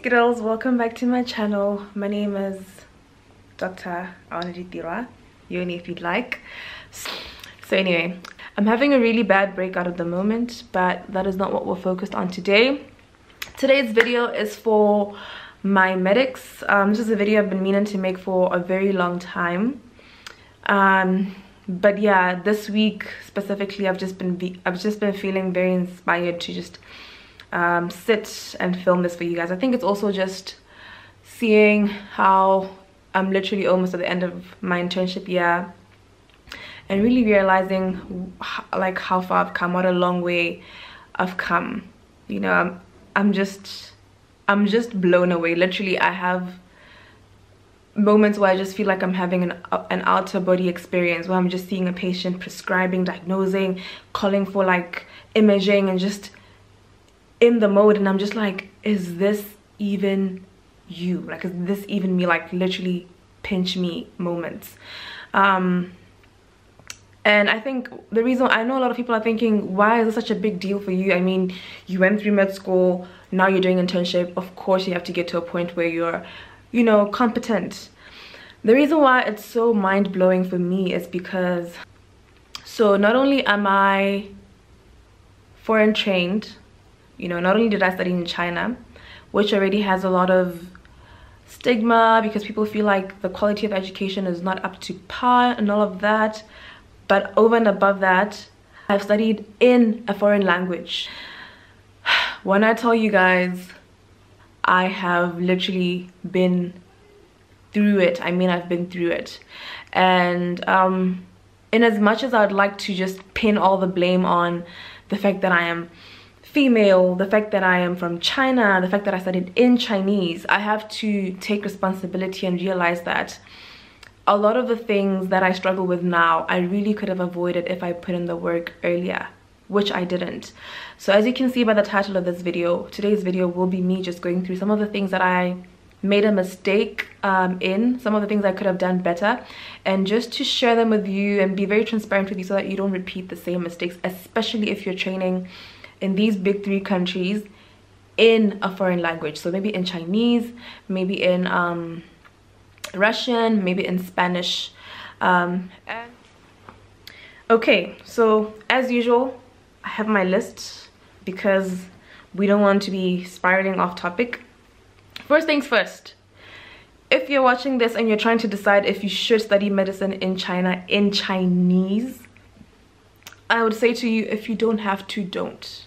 Skittles, welcome back to my channel. My name is Dr. Aone Ditirwa, Yoni if you'd like. So anyway, I'm having a really bad breakout at the moment, but that is not what we're focused on today. Today's video is for my medics. Um, this is a video I've been meaning to make for a very long time. Um, but yeah, this week specifically, I've just been I've just been feeling very inspired to just um, sit and film this for you guys. I think it's also just seeing how I'm literally almost at the end of my internship year and really realizing like how far I've come, what a long way I've come. You know, I'm, I'm just, I'm just blown away. Literally, I have moments where I just feel like I'm having an, an outer body experience where I'm just seeing a patient prescribing, diagnosing, calling for like imaging and just in the mode and I'm just like, is this even you? Like, is this even me? Like, literally pinch me moments. Um, and I think the reason I know a lot of people are thinking, why is this such a big deal for you? I mean, you went through med school, now you're doing internship. Of course, you have to get to a point where you're, you know, competent. The reason why it's so mind blowing for me is because, so not only am I foreign trained, you know not only did i study in china which already has a lot of stigma because people feel like the quality of education is not up to par and all of that. But over and above that i've studied in a foreign language. When i tell you guys i have literally been through it. I mean i've been through it. And um in as much as i'd like to just pin all the blame on the fact that i am female, the fact that I am from China, the fact that I studied in Chinese, I have to take responsibility and realize that a lot of the things that I struggle with now, I really could have avoided if I put in the work earlier, which I didn't. So as you can see by the title of this video, today's video will be me just going through some of the things that I made a mistake um, in, some of the things I could have done better, and just to share them with you and be very transparent with you so that you don't repeat the same mistakes, especially if you're training in these big three countries in a foreign language. So maybe in chinese maybe in um, russian maybe in spanish. Um, okay so as usual i have my list because we don't want to be spiraling off topic. First things first if you're watching this and you're trying to decide if you should study medicine in china in chinese i would say to you if you don't have to don't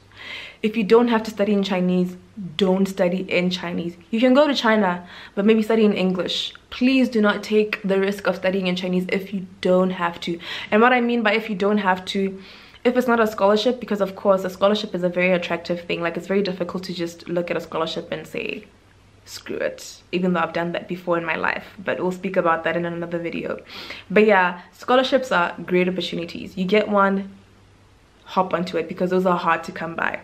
if you don't have to study in Chinese, don't study in Chinese. You can go to China, but maybe study in English. Please do not take the risk of studying in Chinese if you don't have to. And what I mean by if you don't have to, if it's not a scholarship, because of course a scholarship is a very attractive thing. Like it's very difficult to just look at a scholarship and say, screw it even though i've done that before in my life but we'll speak about that in another video but yeah scholarships are great opportunities you get one hop onto it because those are hard to come by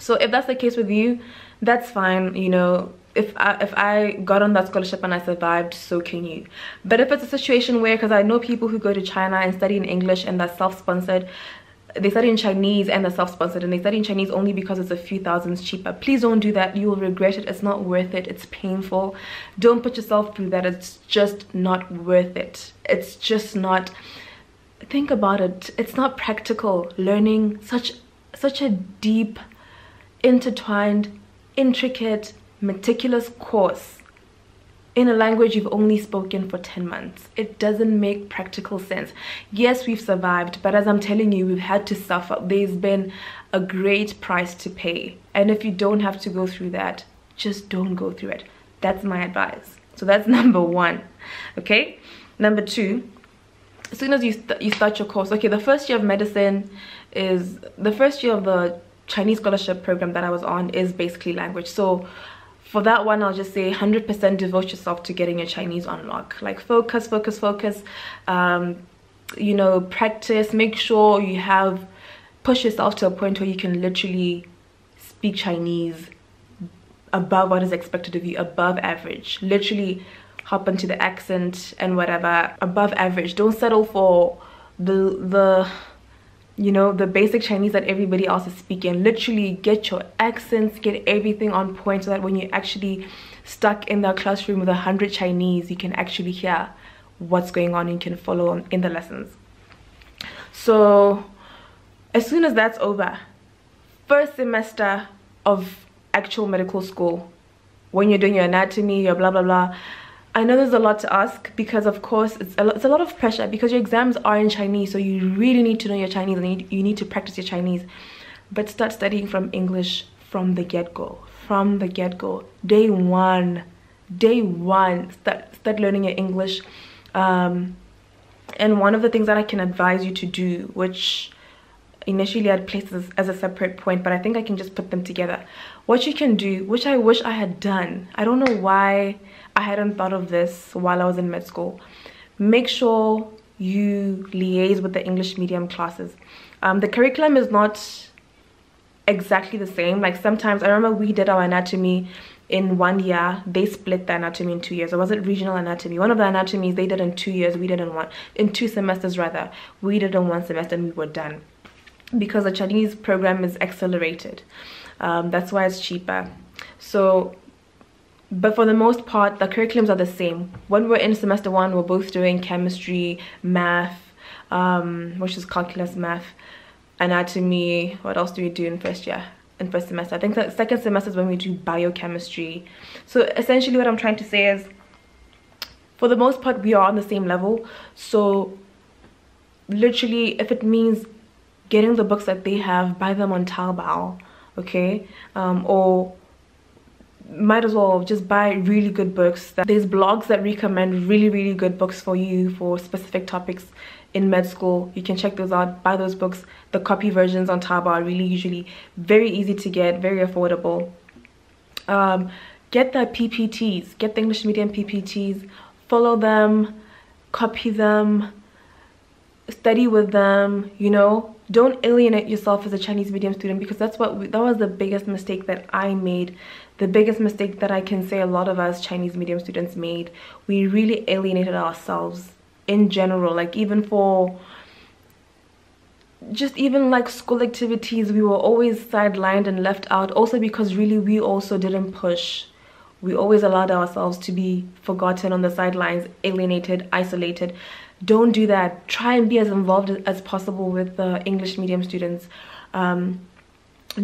so if that's the case with you that's fine you know if I, if I got on that scholarship and I survived, so can you. But if it's a situation where, because I know people who go to China and study in English and that's self-sponsored, they study in Chinese and they're self-sponsored and they study in Chinese only because it's a few thousands cheaper. Please don't do that. You will regret it. It's not worth it. It's painful. Don't put yourself through that. It's just not worth it. It's just not... Think about it. It's not practical learning such such a deep intertwined, intricate, meticulous course in a language you've only spoken for 10 months. It doesn't make practical sense. Yes, we've survived, but as I'm telling you, we've had to suffer. There's been a great price to pay. And if you don't have to go through that, just don't go through it. That's my advice. So that's number one, okay? Number two, as soon as you, st you start your course, okay, the first year of medicine is, the first year of the Chinese scholarship program that I was on is basically language. So for that one, I'll just say 100% devote yourself to getting your Chinese on lock. Like focus, focus, focus. Um, you know, practice. Make sure you have, push yourself to a point where you can literally speak Chinese above what is expected of you, above average. Literally hop into the accent and whatever, above average. Don't settle for the the you know the basic chinese that everybody else is speaking. Literally get your accents get everything on point so that when you're actually stuck in the classroom with a hundred chinese you can actually hear what's going on and you can follow on in the lessons. So as soon as that's over first semester of actual medical school when you're doing your anatomy your blah blah blah I know there's a lot to ask because of course it's a, lot, it's a lot of pressure because your exams are in Chinese so you really need to know your Chinese and you need, to practice your Chinese. But start studying from English from the get-go from the get-go day one day one. Start start learning your English. Um, and one of the things that I can advise you to do which initially I'd placed as a separate point but I think I can just put them together. What you can do which I wish I had done I don't know why I hadn't thought of this while I was in med school. Make sure you liaise with the English medium classes. Um, the curriculum is not exactly the same. Like sometimes, I remember we did our anatomy in one year. They split the anatomy in two years. It wasn't regional anatomy? One of the anatomies they did in two years, we did in one, in two semesters rather. We did in one semester and we were done. Because the Chinese program is accelerated. Um, that's why it's cheaper. So but for the most part the curriculums are the same. When we're in semester one we're both doing chemistry math um, which is calculus math anatomy. What else do we do in first year in first semester? I think the second semester is when we do biochemistry. So essentially what i'm trying to say is for the most part we are on the same level. So literally if it means getting the books that they have buy them on taobao okay? Um, or might as well just buy really good books. There's blogs that recommend really really good books for you for specific topics in med school. You can check those out buy those books. The copy versions on Taobao are really usually very easy to get very affordable. Um, get the PPTs get the English medium PPTs follow them copy them study with them you know? Don't alienate yourself as a chinese medium student because that's what we, that was the biggest mistake that i made the biggest mistake that I can say a lot of us Chinese medium students made. We really alienated ourselves in general, like even for just even like school activities, we were always sidelined and left out. Also because really we also didn't push. We always allowed ourselves to be forgotten on the sidelines, alienated, isolated. Don't do that. Try and be as involved as possible with the English medium students. Um,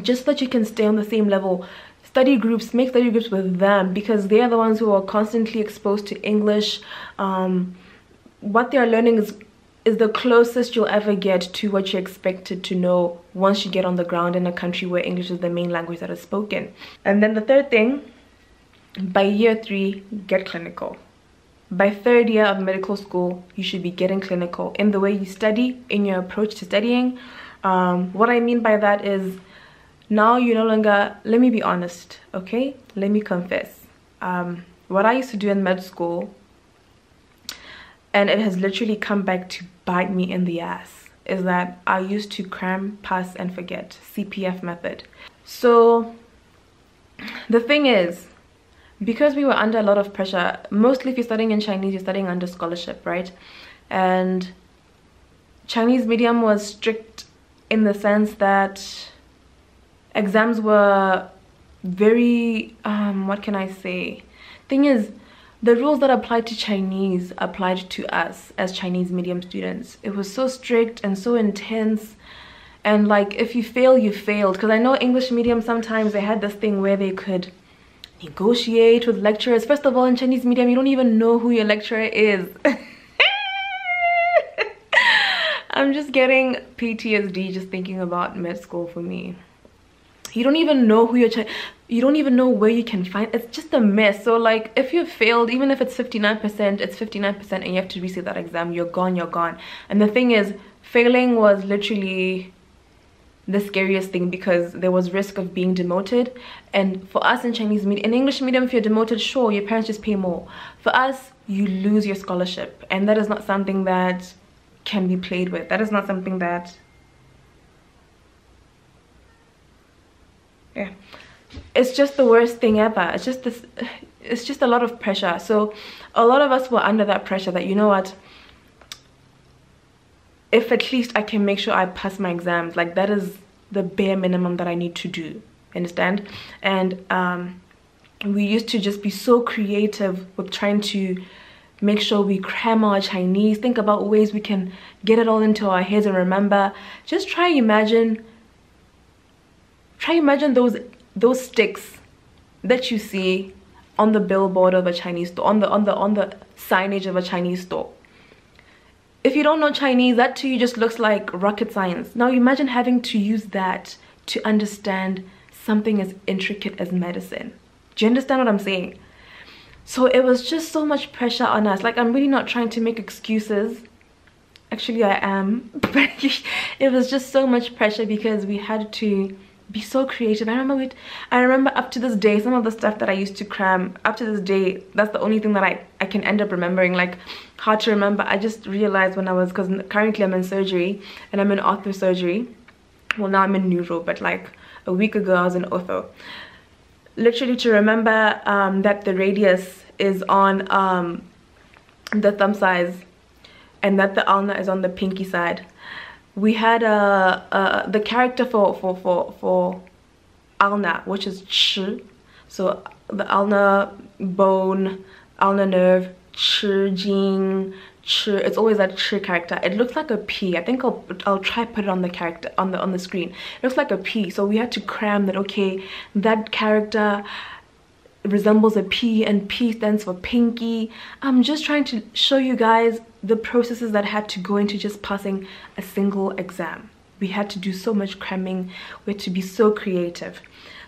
just so that you can stay on the same level study groups make study groups with them because they are the ones who are constantly exposed to english. Um, what they are learning is is the closest you'll ever get to what you're expected to know once you get on the ground in a country where english is the main language that is spoken. And then the third thing by year three get clinical. By third year of medical school you should be getting clinical in the way you study in your approach to studying. Um, what i mean by that is now you no longer let me be honest okay? Let me confess. Um, what i used to do in med school and it has literally come back to bite me in the ass is that i used to cram pass and forget cpf method. So the thing is because we were under a lot of pressure mostly if you're studying in chinese you're studying under scholarship right? And chinese medium was strict in the sense that exams were very um what can i say? Thing is the rules that applied to chinese applied to us as chinese medium students. It was so strict and so intense. And like if you fail you failed. Because i know english medium sometimes they had this thing where they could negotiate with lecturers. First of all in chinese medium you don't even know who your lecturer is. I'm just getting ptsd just thinking about med school for me you don't even know who you're you don't even know where you can find it's just a mess. So like if you failed even if it's 59 percent it's 59 percent and you have to resit that exam you're gone you're gone. And the thing is failing was literally the scariest thing because there was risk of being demoted. And for us in chinese medium in english medium if you're demoted sure your parents just pay more. For us you lose your scholarship. And that is not something that can be played with. That is not something that yeah. It's just the worst thing ever. It's just this it's just a lot of pressure. So a lot of us were under that pressure that you know what? If at least I can make sure I pass my exams like that is the bare minimum that I need to do. Understand? And um, we used to just be so creative with trying to make sure we cram our Chinese think about ways we can get it all into our heads and remember. Just try imagine try imagine those those sticks that you see on the billboard of a Chinese store on the on the on the signage of a Chinese store if you don't know Chinese, that to you just looks like rocket science. Now imagine having to use that to understand something as intricate as medicine. Do you understand what I'm saying? So it was just so much pressure on us. Like I'm really not trying to make excuses. Actually, I am. But it was just so much pressure because we had to be so creative. I remember it. I remember up to this day, some of the stuff that I used to cram, up to this day, that's the only thing that I, I can end up remembering, like hard to remember. I just realized when I was, because currently I'm in surgery and I'm in ortho surgery. Well, now I'm in neuro, but like a week ago I was in ortho. Literally to remember um, that the radius is on um, the thumb size and that the ulna is on the pinky side we had a, the character for for for for ulna which is chi so the ulna bone ulnar nerve chi jing it's always that chi character. It looks like a p. I think i'll i'll try put it on the character on the on the screen. It looks like a p. So we had to cram that okay that character resembles a P and P stands for pinky. I'm just trying to show you guys the processes that had to go into just passing a single exam. We had to do so much cramming, we had to be so creative.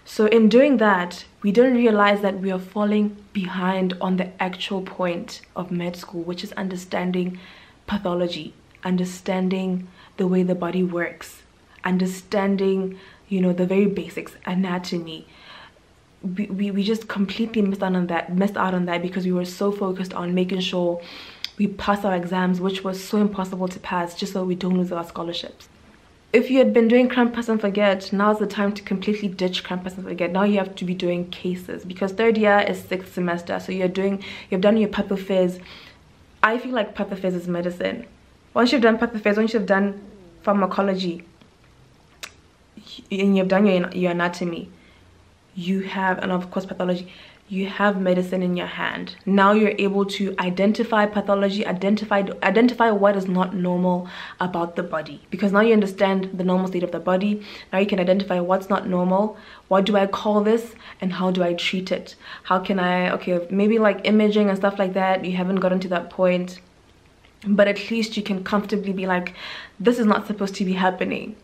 So in doing that, we don't realize that we are falling behind on the actual point of med school, which is understanding pathology, understanding the way the body works, understanding, you know, the very basics, anatomy, we, we, we just completely missed out on that missed out on that because we were so focused on making sure we pass our exams which was so impossible to pass just so we don't lose our scholarships. If you had been doing cram pass and forget now's the time to completely ditch cram pass and forget. Now you have to be doing cases because third year is sixth semester so you're doing you've done your pathophys i feel like pathophys is medicine. Once you've done pathophys once you've done pharmacology and you've done your, your anatomy you have and of course pathology you have medicine in your hand. Now you're able to identify pathology identify identify what is not normal about the body. Because now you understand the normal state of the body. Now you can identify what's not normal what do i call this and how do i treat it? How can i okay maybe like imaging and stuff like that you haven't gotten to that point. But at least you can comfortably be like this is not supposed to be happening.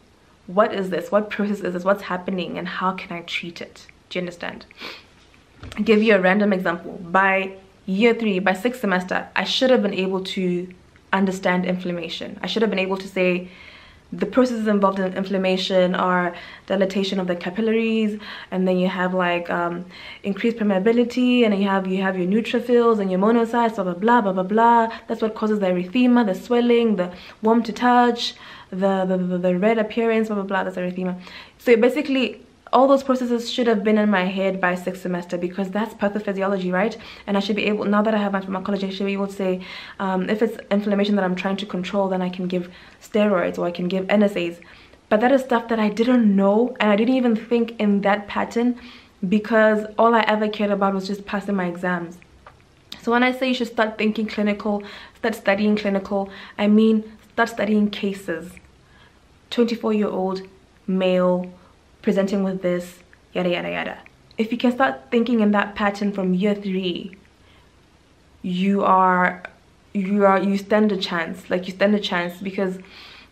What is this? What process is this? What's happening? And how can i treat it do you understand? I'll give you a random example. By year three, by sixth semester, I should have been able to understand inflammation. I should have been able to say the processes involved in inflammation are dilatation of the capillaries and then you have like um, increased permeability and you have you have your neutrophils and your monocytes blah blah blah blah blah blah that's what causes the erythema the swelling the warm to touch the the, the, the red appearance blah blah blah that's erythema so basically all those processes should have been in my head by sixth semester because that's pathophysiology right? And i should be able now that i have my pharmacology i should be able to say um, if it's inflammation that i'm trying to control then i can give steroids or i can give NSAIDs but that is stuff that i didn't know and i didn't even think in that pattern because all i ever cared about was just passing my exams. So when i say you should start thinking clinical start studying clinical i mean start studying cases. 24 year old male presenting with this, yada, yada, yada. If you can start thinking in that pattern from year three, you are, you are, you stand a chance, like you stand a chance because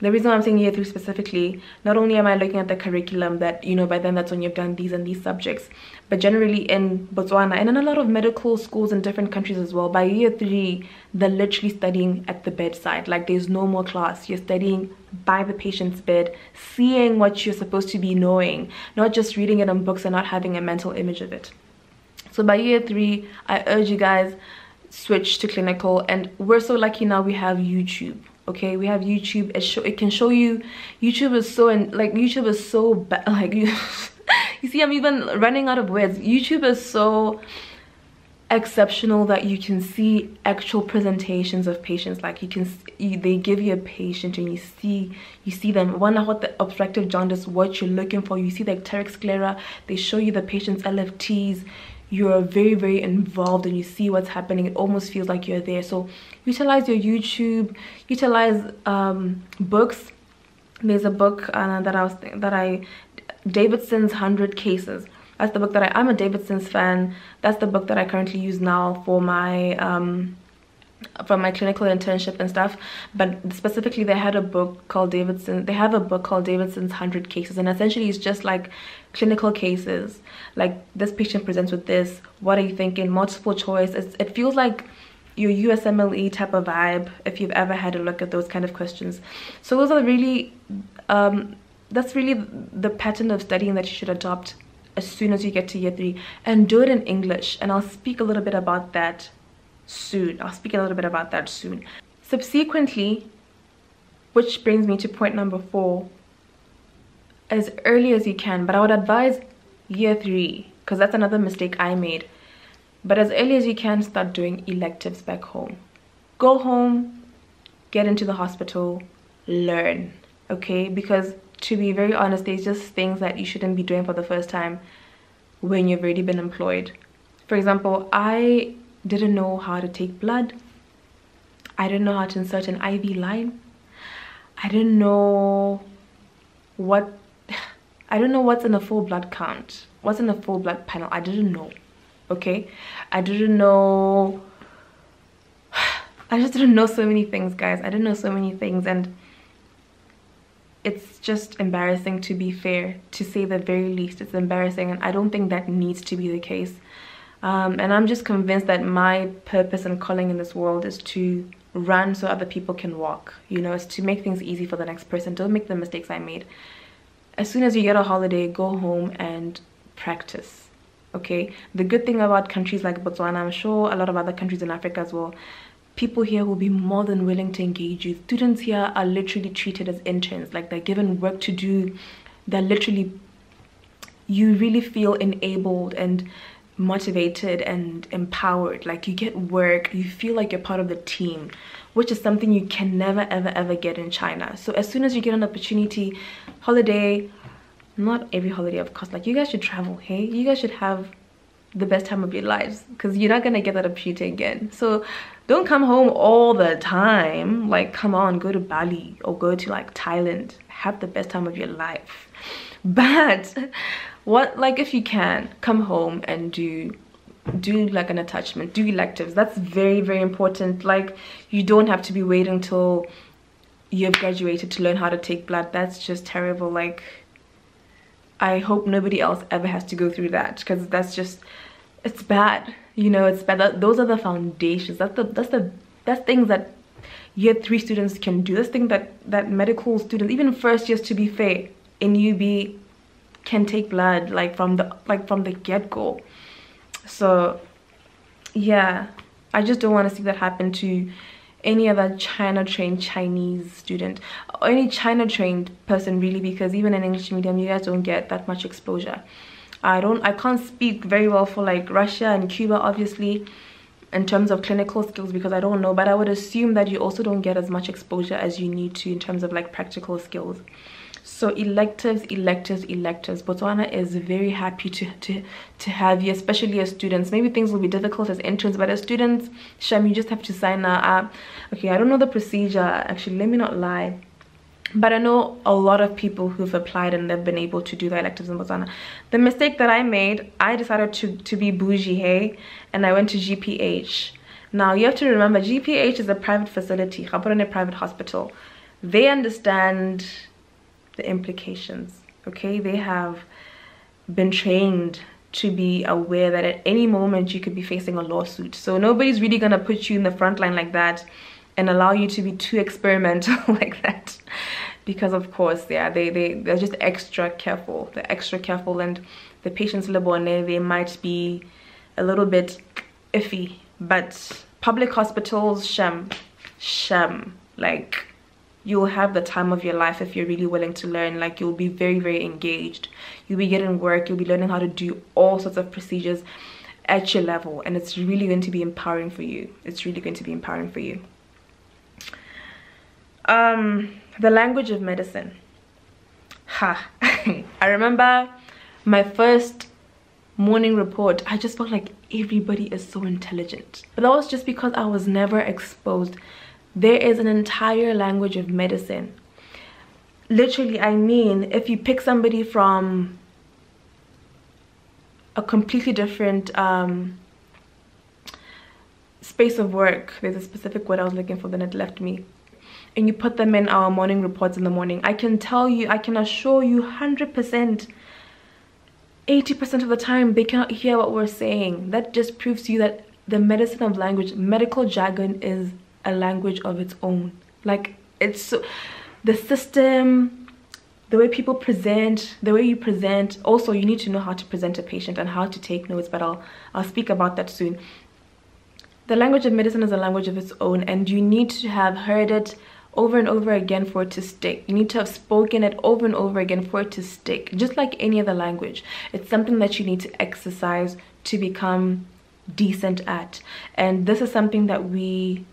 the reason I'm saying year three specifically, not only am I looking at the curriculum that, you know, by then that's when you've done these and these subjects, but generally in Botswana and in a lot of medical schools in different countries as well, by year three, they're literally studying at the bedside. Like there's no more class. You're studying by the patient's bed, seeing what you're supposed to be knowing, not just reading it in books and not having a mental image of it. So by year three, I urge you guys, switch to clinical and we're so lucky now we have YouTube okay we have youtube it show it can show you youtube is so and like youtube is so bad like you you see i'm even running out of words. Youtube is so exceptional that you can see actual presentations of patients. Like you can you, they give you a patient and you see you see them. Wonder what the obstructive jaundice what you're looking for you see the icteric sclera they show you the patient's lfts you're very very involved and you see what's happening it almost feels like you're there. So utilize your youtube utilize um, books. There's a book uh, that i was that i davidson's 100 cases. That's the book that I, i'm a davidson's fan. That's the book that i currently use now for my um for my clinical internship and stuff but specifically they had a book called davidson they have a book called davidson's 100 cases and essentially it's just like clinical cases like this patient presents with this what are you thinking? Multiple choice. It's, it feels like your USMLE type of vibe if you've ever had a look at those kind of questions. So those are really um, that's really the pattern of studying that you should adopt as soon as you get to year three. And do it in English and I'll speak a little bit about that soon. I'll speak a little bit about that soon. Subsequently which brings me to point number four as early as you can but I would advise year three because that's another mistake I made. But as early as you can start doing electives back home. Go home get into the hospital learn okay? Because to be very honest there's just things that you shouldn't be doing for the first time when you've already been employed. For example i didn't know how to take blood. I didn't know how to insert an iv line. I didn't know what i don't know what's in a full blood count. What's in a full blood panel? I didn't know okay? I didn't know i just didn't know so many things guys. I didn't know so many things and it's just embarrassing to be fair to say the very least. It's embarrassing and i don't think that needs to be the case um, and i'm just convinced that my purpose and calling in this world is to run so other people can walk. You know it's to make things easy for the next person. Don't make the mistakes i made. As soon as you get a holiday go home and practice okay? The good thing about countries like botswana i'm sure a lot of other countries in africa as well people here will be more than willing to engage you. Students here are literally treated as interns like they're given work to do. They're literally you really feel enabled and motivated and empowered. Like you get work you feel like you're part of the team which is something you can never ever ever get in china. So as soon as you get an opportunity holiday not every holiday of course like you guys should travel hey? You guys should have the best time of your lives because you're not gonna get that opportunity again. So don't come home all the time like come on go to bali or go to like thailand. Have the best time of your life. But what like if you can come home and do do like an attachment do electives that's very very important. Like you don't have to be waiting until you've graduated to learn how to take blood. That's just terrible. Like I hope nobody else ever has to go through that because that's just it's bad you know it's bad. That, those are the foundations. That's the that's the that's things that year three students can do. This thing that that medical students even first years to be fair in ub can take blood like from the like from the get-go. So yeah i just don't want to see that happen to any other china trained chinese student. Or any china trained person really because even in english medium you guys don't get that much exposure. I don't I can't speak very well for like Russia and Cuba obviously in terms of clinical skills because I don't know but I would assume that you also don't get as much exposure as you need to in terms of like practical skills so electives electives electives botswana is very happy to to to have you especially as students maybe things will be difficult as interns but as students sham you just have to sign up okay i don't know the procedure actually let me not lie but I know a lot of people who've applied and they've been able to do the electives in Botswana. The mistake that I made, I decided to, to be bougie, hey, and I went to GPH. Now, you have to remember, GPH is a private facility, a private hospital. They understand the implications, okay? They have been trained to be aware that at any moment you could be facing a lawsuit. So nobody's really gonna put you in the front line like that and allow you to be too experimental like that because of course yeah they they they're just extra careful they're extra careful and the patients libone they might be a little bit iffy but public hospitals sham sham like you'll have the time of your life if you're really willing to learn. Like you'll be very very engaged. You'll be getting work. You'll be learning how to do all sorts of procedures at your level. And it's really going to be empowering for you. It's really going to be empowering for you. Um the language of medicine. Ha. I remember my first morning report. I just felt like everybody is so intelligent. But that was just because i was never exposed there is an entire language of medicine. Literally i mean if you pick somebody from a completely different um, space of work there's a specific word i was looking for then it left me and you put them in our morning reports in the morning i can tell you i can assure you 100 percent 80% of the time they cannot hear what we're saying. That just proves to you that the medicine of language medical jargon is a language of its own. Like it's the system the way people present the way you present also you need to know how to present a patient and how to take notes but i'll i'll speak about that soon. The language of medicine is a language of its own and you need to have heard it over and over again for it to stick. You need to have spoken it over and over again for it to stick just like any other language. It's something that you need to exercise to become decent at. And this is something that we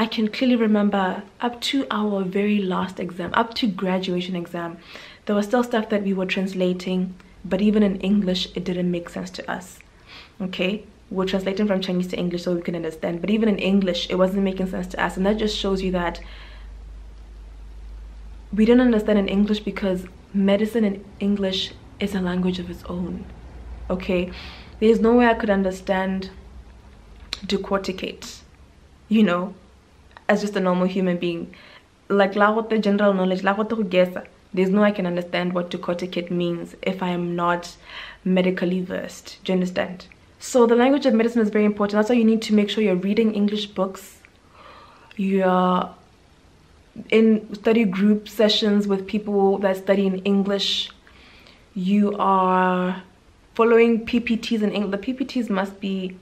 I can clearly remember up to our very last exam, up to graduation exam, there was still stuff that we were translating, but even in English, it didn't make sense to us. Okay, we're translating from Chinese to English so we can understand, but even in English, it wasn't making sense to us, and that just shows you that we didn't understand in English because medicine in English is a language of its own. Okay, there's no way I could understand decorticate, you know, as just a normal human being. Like la the general knowledge, la guess. there's no I can understand what decorticate means if I am not medically versed. Do you understand? So the language of medicine is very important. That's why you need to make sure you're reading English books. You're in study group sessions with people that study in English. You are following PPTs in English. The PPTs must be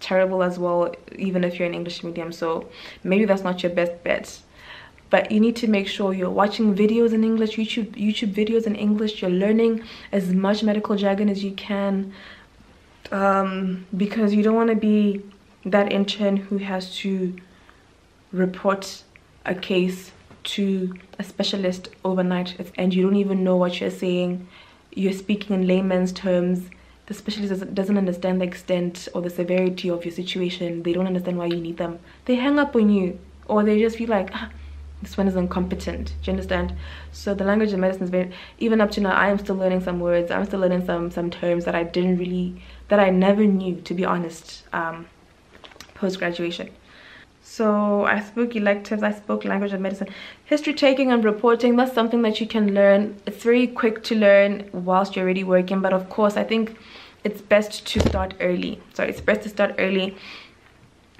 terrible as well even if you're in english medium so maybe that's not your best bet. But you need to make sure you're watching videos in english youtube youtube videos in english. You're learning as much medical jargon as you can um, because you don't want to be that intern who has to report a case to a specialist overnight and you don't even know what you're saying. You're speaking in layman's terms the specialist doesn't understand the extent or the severity of your situation. They don't understand why you need them. They hang up on you or they just feel like ah, this one is incompetent. Do you understand? So the language of medicine is very even up to now i am still learning some words. I'm still learning some some terms that i didn't really that i never knew to be honest um post graduation so i spoke electives i spoke language of medicine. History taking and reporting that's something that you can learn. It's very quick to learn whilst you're already working but of course i think it's best to start early. So it's best to start early.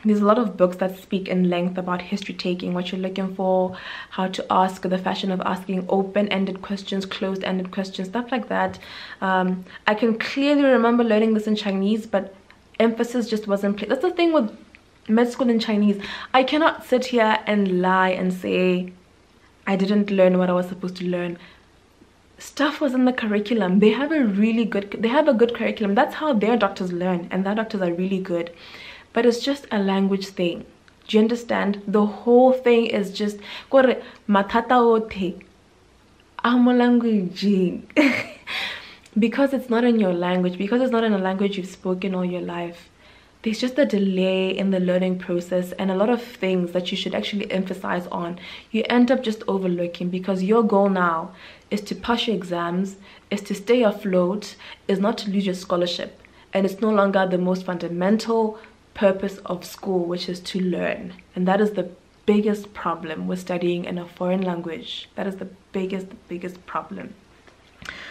There's a lot of books that speak in length about history taking what you're looking for how to ask the fashion of asking open-ended questions closed-ended questions stuff like that. Um, i can clearly remember learning this in chinese but emphasis just wasn't placed that's the thing with med school in chinese. I cannot sit here and lie and say i didn't learn what i was supposed to learn stuff was in the curriculum. They have a really good they have a good curriculum. That's how their doctors learn and their doctors are really good. But it's just a language thing. Do you understand? The whole thing is just kore matata ote amo language because it's not in your language because it's not in a language you've spoken all your life there's just a delay in the learning process and a lot of things that you should actually emphasize on you end up just overlooking because your goal now is to pass your exams, is to stay afloat, is not to lose your scholarship. And it's no longer the most fundamental purpose of school, which is to learn. And that is the biggest problem with studying in a foreign language. That is the biggest, biggest problem.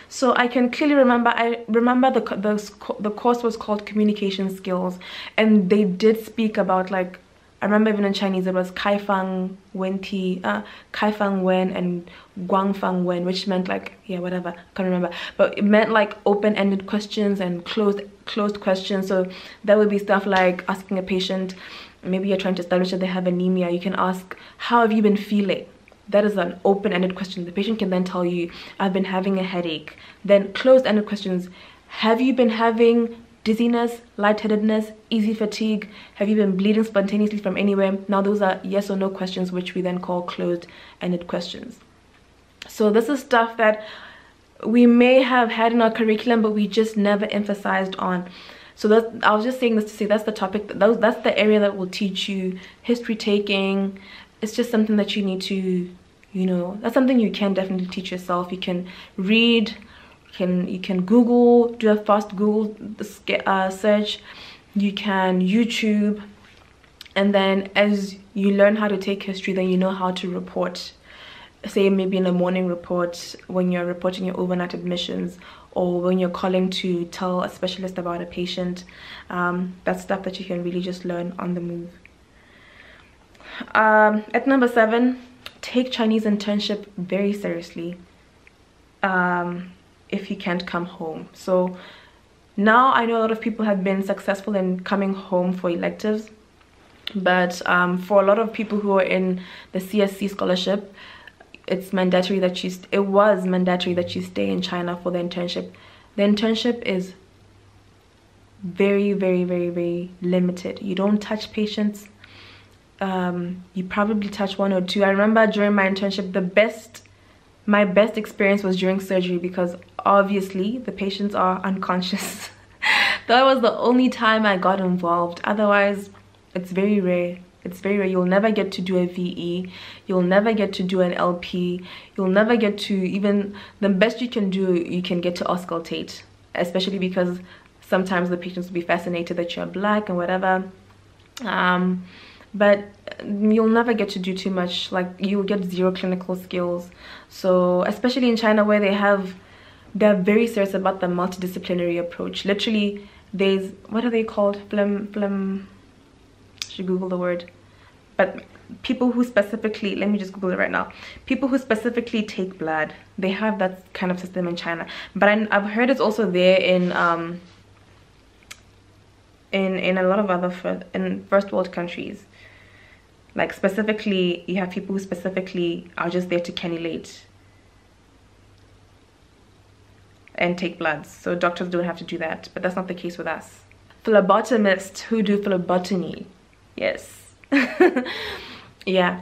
So I can clearly remember, I remember the, the, the course was called communication skills and they did speak about like I remember even in Chinese it was Kai Fang Wen Ti, uh, Kai Fang Wen and Guang Fang Wen, which meant like yeah whatever I can't remember, but it meant like open-ended questions and closed closed questions. So that would be stuff like asking a patient, maybe you're trying to establish that they have anemia. You can ask how have you been feeling. That is an open-ended question. The patient can then tell you, I've been having a headache. Then closed-ended questions, have you been having dizziness, lightheadedness, easy fatigue, have you been bleeding spontaneously from anywhere? Now those are yes or no questions which we then call closed-ended questions. So this is stuff that we may have had in our curriculum but we just never emphasized on. So I was just saying this to say that's the topic, that, that's the area that will teach you history taking. It's just something that you need to, you know, that's something you can definitely teach yourself. You can read, can you can google do a fast google uh, search. You can youtube. And then as you learn how to take history then you know how to report. Say maybe in a morning report when you're reporting your overnight admissions or when you're calling to tell a specialist about a patient. Um, that's stuff that you can really just learn on the move um, at number seven take chinese internship very seriously um, if you can't come home. So now i know a lot of people have been successful in coming home for electives but um, for a lot of people who are in the csc scholarship it's mandatory that you it was mandatory that you stay in china for the internship. The internship is very very very very limited. You don't touch patients um, you probably touch one or two. I remember during my internship the best my best experience was during surgery because obviously the patients are unconscious. That was the only time i got involved. Otherwise it's very rare. It's very rare. You'll never get to do a ve you'll never get to do an lp you'll never get to even the best you can do you can get to auscultate especially because sometimes the patients will be fascinated that you're black and whatever. Um, but you'll never get to do too much like you'll get zero clinical skills. So especially in china where they have they're very serious about the multidisciplinary approach. Literally there's what are they called? Phlegm phlegm should google the word. But people who specifically let me just google it right now. People who specifically take blood they have that kind of system in china. But I, have heard it's also there in um in in a lot of other in first world countries like specifically you have people who specifically are just there to cannulate and take bloods. So doctors don't have to do that but that's not the case with us. Phlebotomists who do phlebotomy. Yes. Yeah.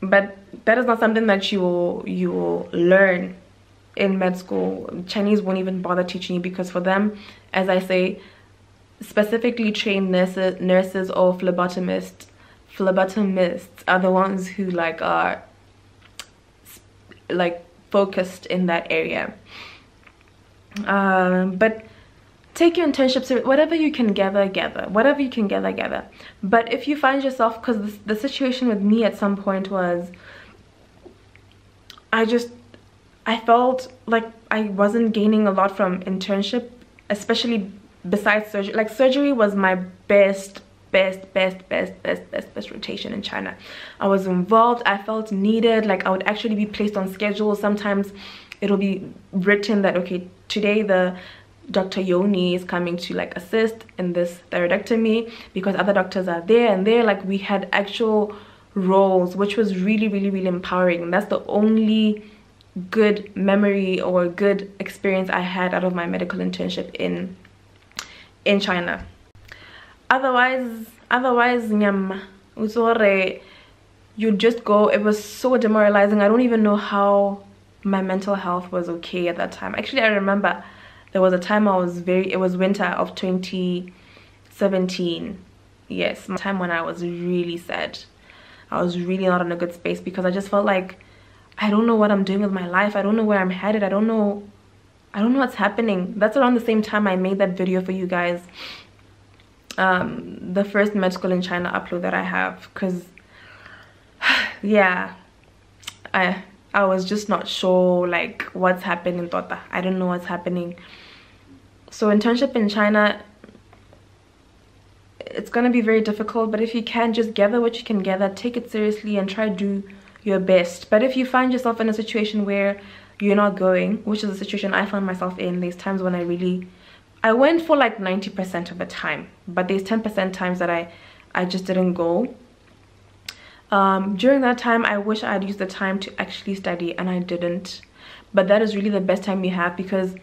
But that is not something that you will you will learn in med school. Chinese won't even bother teaching you because for them as i say specifically trained nurses nurses or phlebotomists phlebotomists are the ones who like are like focused in that area. Um, but take your internships whatever you can gather gather. Whatever you can gather gather. But if you find yourself because the, situation with me at some point was i just i felt like i wasn't gaining a lot from internship especially besides surgery like surgery was my best best best best best best best rotation in china. I was involved. I felt needed. Like i would actually be placed on schedule. Sometimes it'll be written that okay today the dr yoni is coming to like assist in this thyroidectomy because other doctors are there and there. Like we had actual roles which was really really really empowering. And that's the only good memory or good experience i had out of my medical internship in in china otherwise otherwise nyam you just go. It was so demoralizing. I don't even know how my mental health was okay at that time. Actually i remember there was a time i was very it was winter of 2017 yes my time when i was really sad. I was really not in a good space because i just felt like i don't know what i'm doing with my life. I don't know where i'm headed. I don't know i don't know what's happening. That's around the same time i made that video for you guys um, the first med school in China upload that I have because yeah I I was just not sure like what's happening Tota. I don't know what's happening. So internship in China it's gonna be very difficult but if you can just gather what you can gather take it seriously and try to do your best. But if you find yourself in a situation where you're not going which is the situation I found myself in there's times when I really I went for like 90% of the time, but there's 10% times that I, I just didn't go. Um, during that time, I wish I'd used the time to actually study and I didn't. But that is really the best time you have because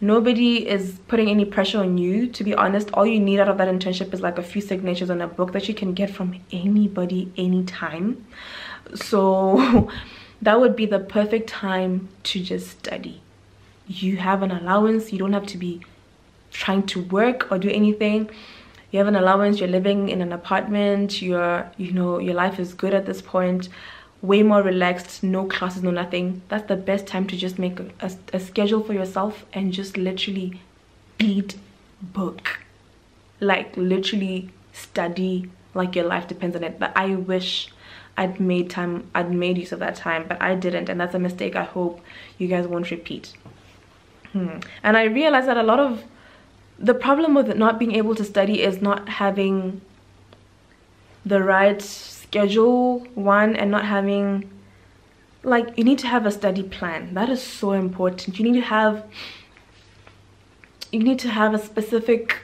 nobody is putting any pressure on you to be honest all you need out of that internship is like a few signatures on a book that you can get from anybody anytime so that would be the perfect time to just study you have an allowance you don't have to be trying to work or do anything. You have an allowance you're living in an apartment you're you know your life is good at this point. Way more relaxed no classes no nothing. That's the best time to just make a, a, schedule for yourself and just literally read book. Like literally study like your life depends on it. But i wish i'd made time i'd made use of that time but i didn't and that's a mistake i hope you guys won't repeat. Hmm. and i realized that a lot of the problem with not being able to study is not having the right schedule one and not having like you need to have a study plan. That is so important. You need to have you need to have a specific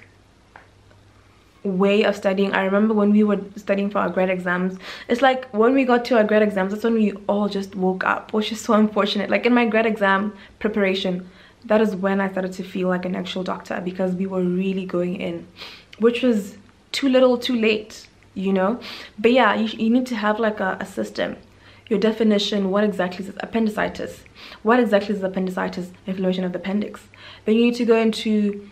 way of studying. I remember when we were studying for our grad exams it's like when we got to our grad exams that's when we all just woke up which is so unfortunate. Like in my grad exam preparation that is when i started to feel like an actual doctor because we were really going in which was too little too late you know? But yeah you, you need to have like a, a system. Your definition what exactly is appendicitis? What exactly is appendicitis? Inflammation of the appendix. Then you need to go into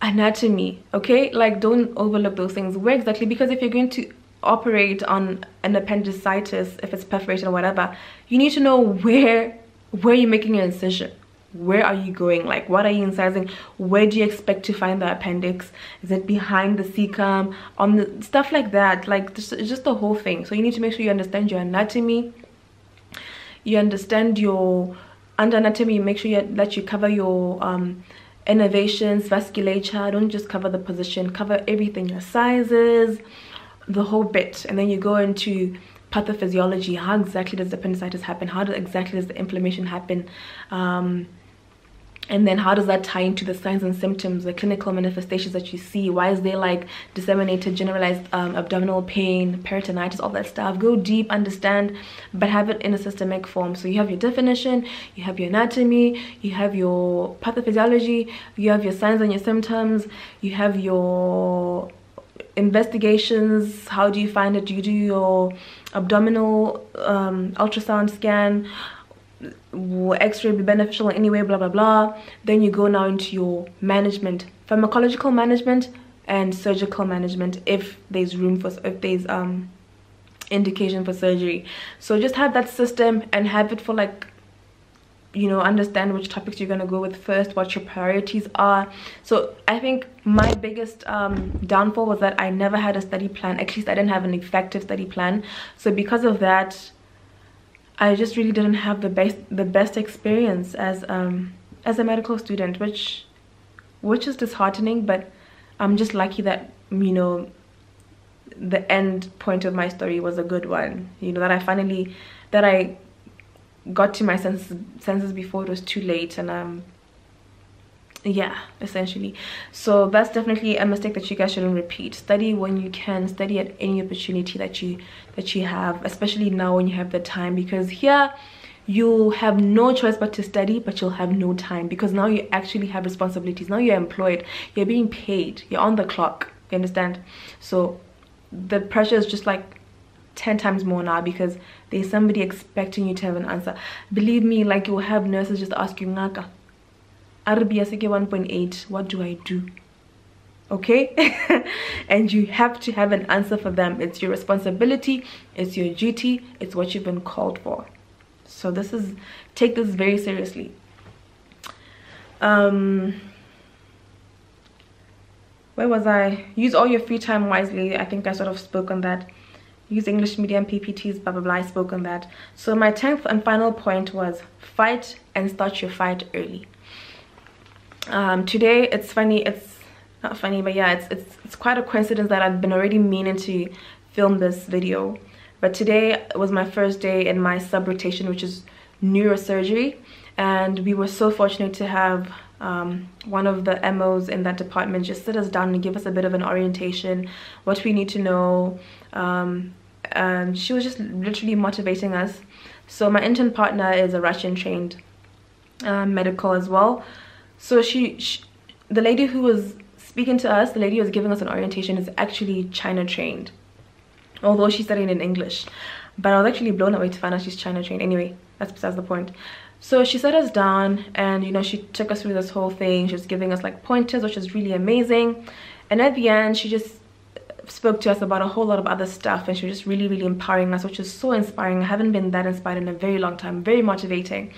anatomy okay? Like don't overlook those things. Where exactly? Because if you're going to operate on an appendicitis if it's perforated or whatever you need to know where where you're making your incision where are you going? Like what are you incising? Where do you expect to find the appendix? Is it behind the cecum on the stuff like that. Like just, just the whole thing. So you need to make sure you understand your anatomy. You understand your under anatomy make sure you, that you cover your um innervations vasculature. Don't just cover the position. Cover everything your sizes the whole bit. And then you go into pathophysiology. How exactly does the appendicitis happen? How exactly does the inflammation happen? Um, and then how does that tie into the signs and symptoms the clinical manifestations that you see? Why is there like disseminated generalized um, abdominal pain peritonitis all that stuff? Go deep understand but have it in a systemic form. So you have your definition you have your anatomy you have your pathophysiology you have your signs and your symptoms you have your investigations. How do you find it? Do you do your abdominal um, ultrasound scan will x-ray be beneficial in any way blah blah blah. Then you go now into your management pharmacological management and surgical management if there's room for if there's um indication for surgery. So just have that system and have it for like you know understand which topics you're going to go with first what your priorities are. So i think my biggest um, downfall was that i never had a study plan. At least i didn't have an effective study plan. So because of that I just really didn't have the best the best experience as um as a medical student which which is disheartening but I'm just lucky that you know the end point of my story was a good one. You know that I finally that I got to my senses senses before it was too late and um yeah essentially. So that's definitely a mistake that you guys shouldn't repeat. Study when you can study at any opportunity that you that you have especially now when you have the time because here you have no choice but to study but you'll have no time because now you actually have responsibilities. Now you're employed you're being paid you're on the clock you understand? So the pressure is just like 10 times more now because there's somebody expecting you to have an answer. Believe me like you'll have nurses just ask you ngaka 1.8 what do I do? Okay? And you have to have an answer for them. It's your responsibility it's your duty it's what you've been called for. So this is take this very seriously. Um where was i? Use all your free time wisely. I think i sort of spoke on that. Use english medium ppts blah blah blah. I spoke on that. So my 10th and final point was fight and start your fight early um, today it's funny it's not funny but yeah it's, it's it's quite a coincidence that I've been already meaning to film this video. But today was my first day in my sub rotation which is neurosurgery. And we were so fortunate to have um, one of the MOs in that department just sit us down and give us a bit of an orientation what we need to know. Um, and she was just literally motivating us. So my intern partner is a Russian trained uh, medical as well so she, she the lady who was speaking to us the lady who was giving us an orientation is actually china trained. Although she's studying in english. But i was actually blown away to find out she's china trained. Anyway that's besides the point. So she sat us down and you know she took us through this whole thing. She was giving us like pointers which was really amazing. And at the end she just spoke to us about a whole lot of other stuff. And she was just really really empowering us which is so inspiring. I haven't been that inspired in a very long time. Very motivating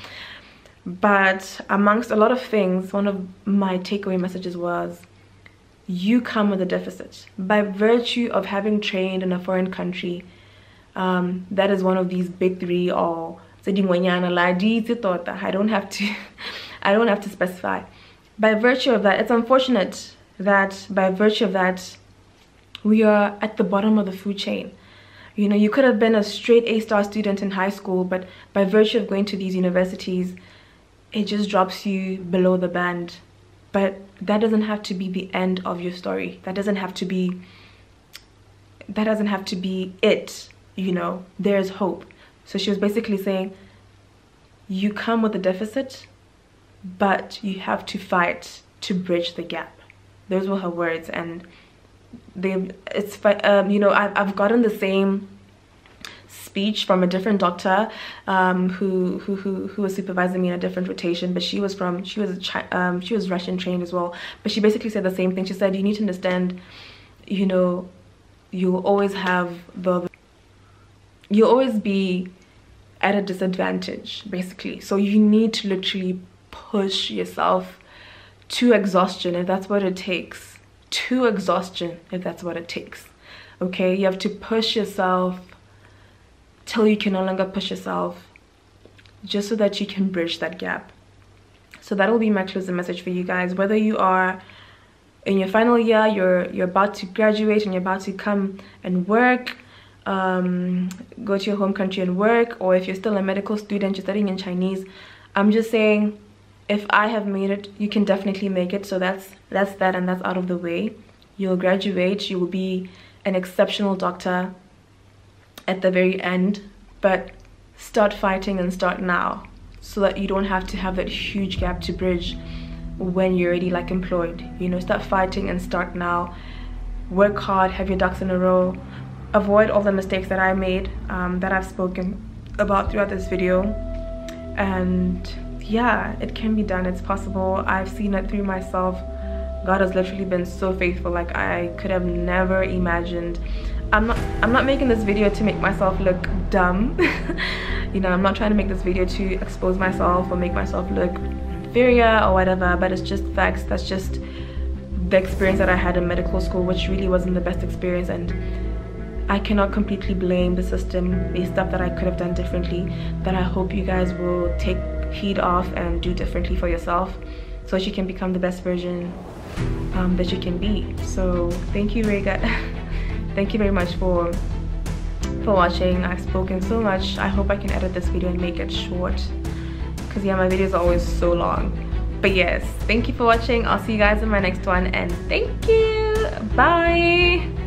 but amongst a lot of things one of my takeaway messages was you come with a deficit. By virtue of having trained in a foreign country um, that is one of these big three or I don't have to I don't have to specify. By virtue of that it's unfortunate that by virtue of that we are at the bottom of the food chain. You know you could have been a straight a star student in high school but by virtue of going to these universities it just drops you below the band. But that doesn't have to be the end of your story. That doesn't have to be that doesn't have to be it you know? There's hope. So she was basically saying you come with a deficit but you have to fight to bridge the gap. Those were her words and they it's um, you know I've, I've gotten the same speech from a different doctor um, who, who who who was supervising me in a different rotation but she was from she was um, she was Russian trained as well. But she basically said the same thing. She said you need to understand you know you'll always have the you'll always be at a disadvantage basically. So you need to literally push yourself to exhaustion if that's what it takes. To exhaustion if that's what it takes okay? You have to push yourself till you can no longer push yourself just so that you can bridge that gap so that'll be my closing message for you guys whether you are in your final year you're you're about to graduate and you're about to come and work um, go to your home country and work or if you're still a medical student you're studying in Chinese I'm just saying if I have made it, you can definitely make it. So that's that's that and that's out of the way. You'll graduate, you will be an exceptional doctor at the very end, but start fighting and start now so that you don't have to have that huge gap to bridge when you're already like employed. You know, start fighting and start now. Work hard, have your ducks in a row. Avoid all the mistakes that I made um, that I've spoken about throughout this video. And yeah it can be done it's possible i've seen it through myself god has literally been so faithful like i could have never imagined i'm not i'm not making this video to make myself look dumb. You know i'm not trying to make this video to expose myself or make myself look inferior or whatever but it's just facts. That's just the experience that i had in medical school which really wasn't the best experience and I cannot completely blame the system. There's stuff that I could have done differently that I hope you guys will take heed off and do differently for yourself so that you can become the best version um, that you can be. So thank you Rega thank you very much for for watching. I've spoken so much. I hope I can edit this video and make it short because yeah my videos are always so long. But yes thank you for watching. I'll see you guys in my next one and thank you. Bye